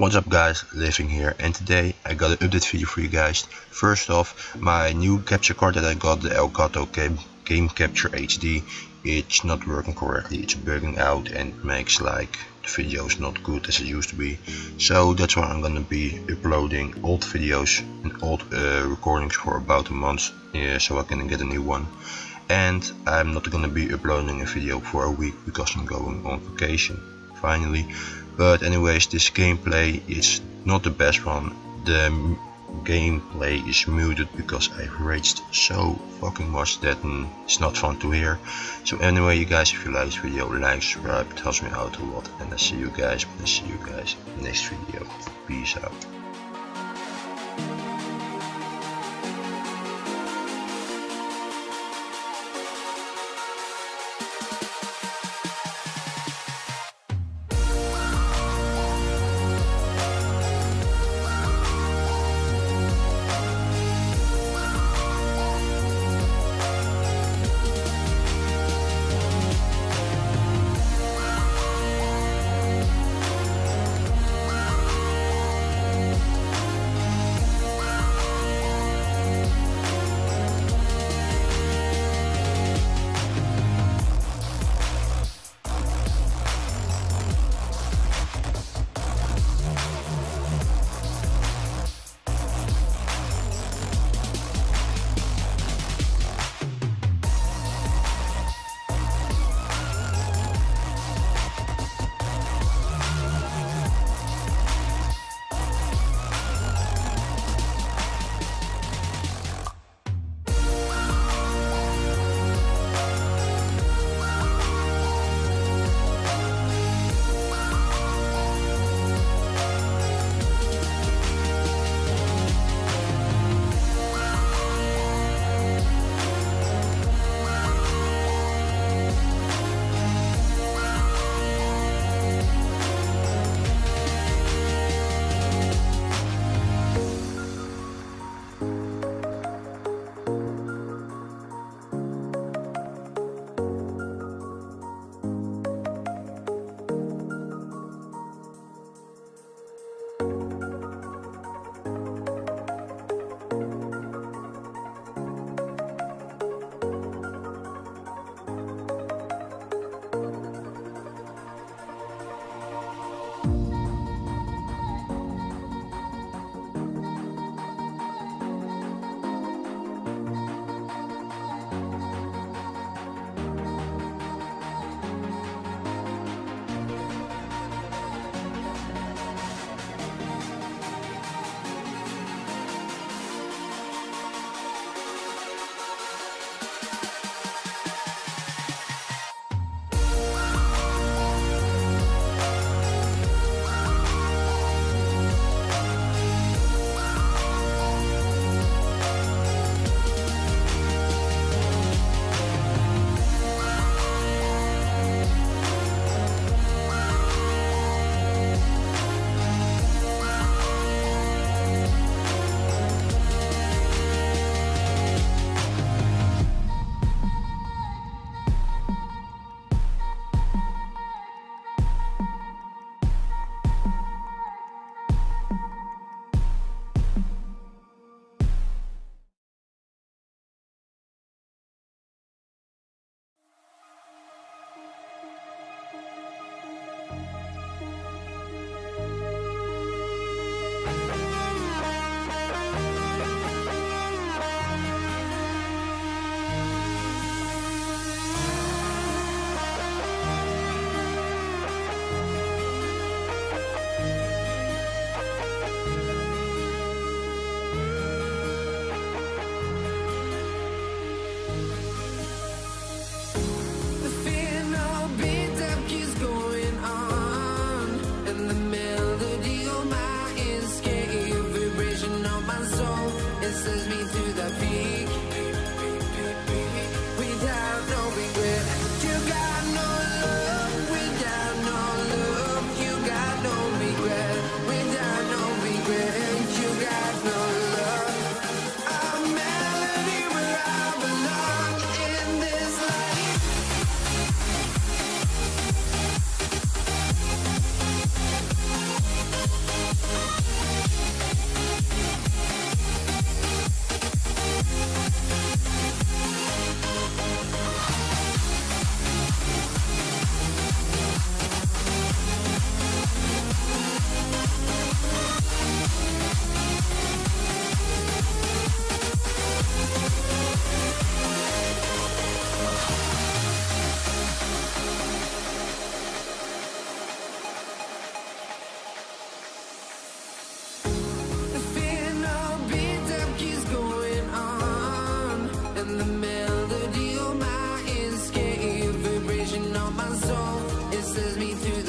What's up guys, Living here and today I got an update video for you guys. First off, my new capture card that I got, the Elgato Game, Game Capture HD, it's not working correctly, it's bugging out and makes like the videos not good as it used to be. So that's why I'm gonna be uploading old videos and old uh, recordings for about a month yeah, so I can get a new one. And I'm not gonna be uploading a video for a week because I'm going on vacation finally. But anyways this gameplay is not the best one. The gameplay is muted because I've raged so fucking much that mm, it's not fun to hear. So anyway you guys if you like this video like subscribe. It helps me out a lot. And I see you guys I see you guys next video. Peace out chases me through the soul. It serves me through.